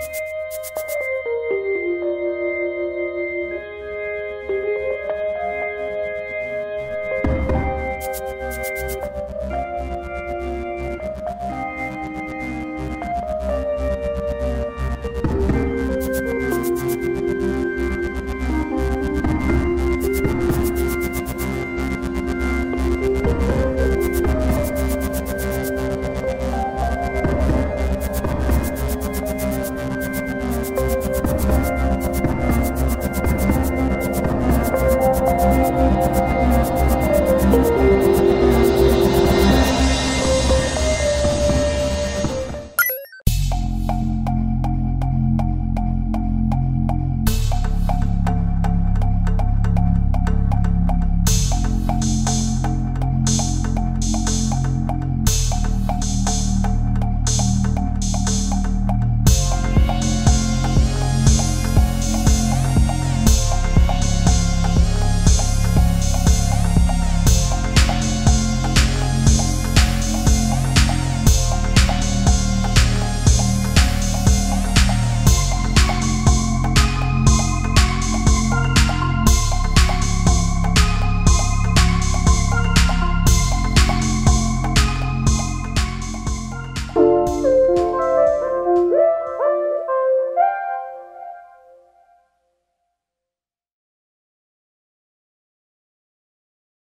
you Bye.